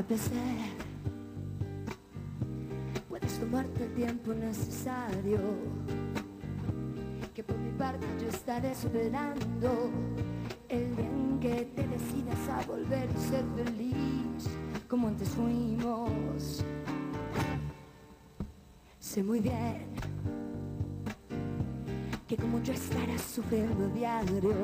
a pesar. Puedes tomarte el tiempo necesario, que por mi parte yo estaré esperando el día en que te decidas a volver y ser feliz como antes fuimos. Sé muy bien que como yo estarás sufriendo diario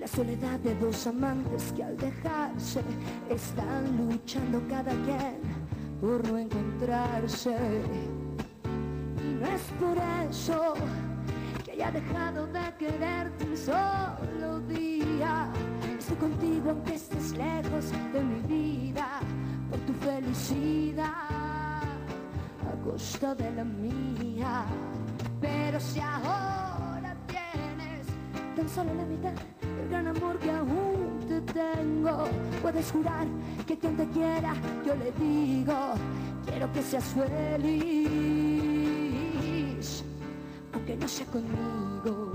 la soledad de dos amantes que al dejarse están luchando cada quien por no encontrarse. Y no es por eso que haya dejado de quererte un solo día. Estoy contigo aunque estés lejos de mi vida, por tu felicidad, a costa de la mía. Pero si ahora tienes tan solo la mitad gran amor que aún te tengo, puedes jurar que quien te quiera, yo le digo, quiero que seas feliz, aunque no sea conmigo.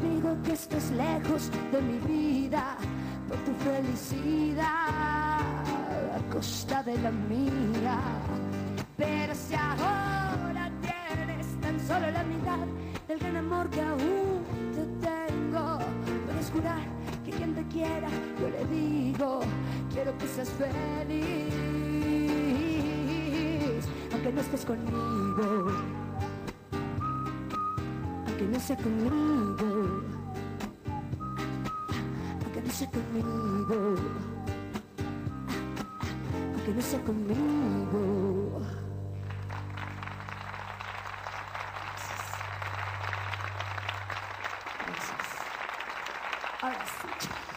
Conmigo que estés lejos de mi vida por tu felicidad a costa de la mía. Pero si ahora tienes tan solo la mitad del gran amor que aún te tengo, puedes jurar que quien te quiera, yo le digo, quiero que seas feliz aunque no estés conmigo, aunque no sea conmigo, aunque no sea conmigo, aunque no sea conmigo. Gracias. Gracias. Ahora sí.